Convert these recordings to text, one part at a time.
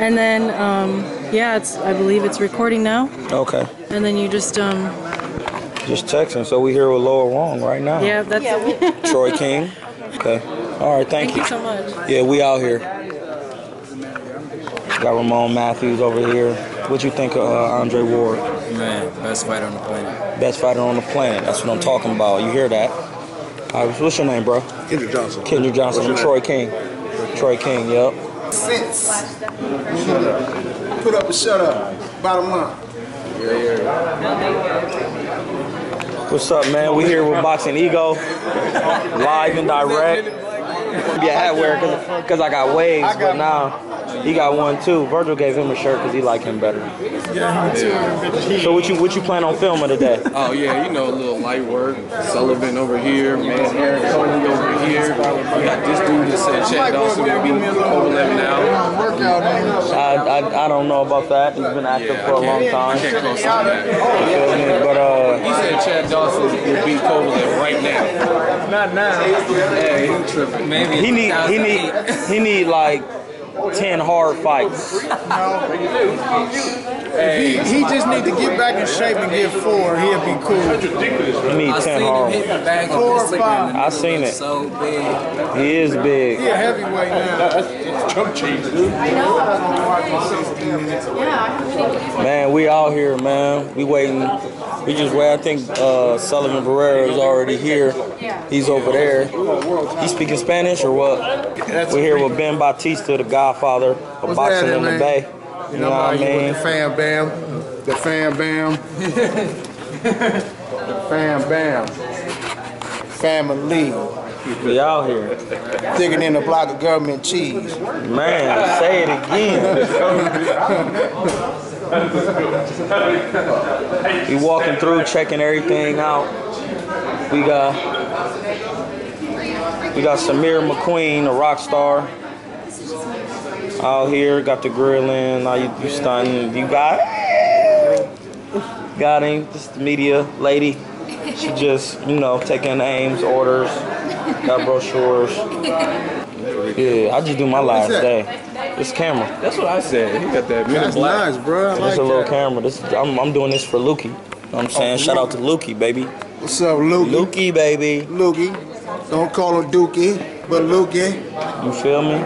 And then, um, yeah, it's I believe it's recording now. Okay. And then you just, um, Just texting. So we here with Lower Wrong right now. yeah, that's it. Troy King. Okay. All right. Thank, Thank you so much. Yeah, we out here. Got Ramon Matthews over here. What you think of uh, Andre Ward? Man, best fighter on the planet. Best fighter on the planet. That's what I'm talking about. You hear that? All right, what's your name, bro? Kendrick Johnson. Kendrick Johnson. What's I'm your Troy King. Troy King. Yep. Sense. Put up a shut up. Bottom line. What's up, man? We here with Boxing Ego, live and direct. Yeah, I had wear because I got waves, but now he got one too. Virgil gave him a shirt because he liked him better. So what you what you plan on filming today? Oh yeah, you know, a little light work. Sullivan over here, man, Aaron Cody over here. We got this dude that said Chad Dawson gonna be over 11 hours. Workout, man. I, I, I don't know about that. He's been active Yeah, for a long can't, I time. can't close on that. You feel me? But uh, He said Chad Dawson will beat Kovalev right now. Not now. Hey, he tripping. Maybe he need he need he need like ten hard fights. He, he just need to get back in shape and get four. He'll be cool. He need I ten seen him hard. hit the bag on Four or Instagram. five. and I seen it. So big. He is big. He a heavyweight now. Man, we out here, man. We waiting. We just wait. I think uh, Sullivan Barrera is already here. He's over there. He speaking Spanish or what? We're here with Ben Batista, the godfather of What's boxing in the? Bay. You, You know know, what I I'm out here mean? with the fam bam. The fam bam. the fam bam. Family. We out here. Digging in a block of government cheese. Man, say it again. we walking through, checking everything out. We got we got Samir McQueen, a rock star. Out here, got the grill in. Now you, you stunning. You got got him. Just the media lady. She just, you know, taking names, orders, got brochures. Yeah, I just do my last that? Day. This camera. That's what I said. He got that minute That's black. nice, bro. I This like a little that. camera. This I'm, I'm doing this for Lukey. You know what I'm saying? Shout out to Lukey, baby. What's up, Lukey? Lukey, baby. Lukey. Don't call him Dookie, but Lukey. You feel me?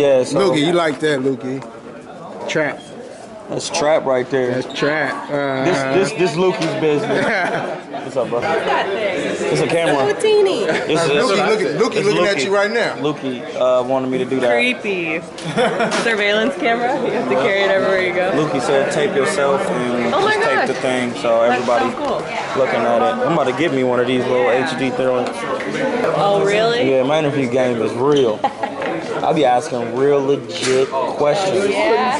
Yeah, so Lukey, you like that, Lukey? Trap. that's trap right there. That's trap. Uh, This this this Lukey's business. What's up, bro? It's a camera. Teeny. This is Lukey, look at- Lukey it's looking at you right now. Lukey uh, wanted me to do that. Creepy. Surveillance camera. You have to carry it everywhere you go. Lukey said tape yourself and Oh my just tape the thing so everybody so cool. looking at it. I'm about to get me one of these little HD things. Oh, really? Yeah, my interview game is real. I be asking real legit questions.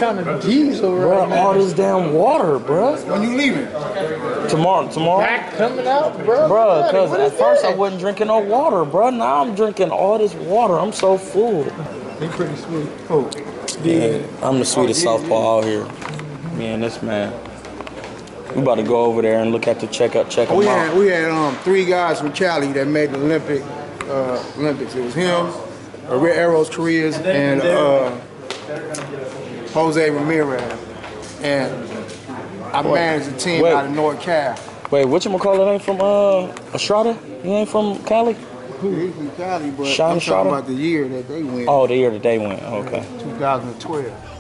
kind of diesel Bro, all this damn water, bro. When you leaving? Tomorrow, tomorrow, Back coming out, bro. bro. Cause at first that? I wasn't drinking no water, bro. Now I'm drinking all this water. I'm so full. He pretty sweet. Oh, Yeah, I'm the sweetest southpaw out here. Me and this man. We about to go over there and look at the checkup, check him we out. had we had um three guys from Cali that made the Olympic uh, Olympics. It was him, uh, Red Arrows Koreas, and uh, Jose Ramirez. And I managed the team wait. out of North Cal. Wait, what you call it? Ain't from uh Estrada? He ain't from Cali? He's from Cali, but Shawn I'm Estrada? talking about the year that they went. Oh, the year that they went. Okay. 2012.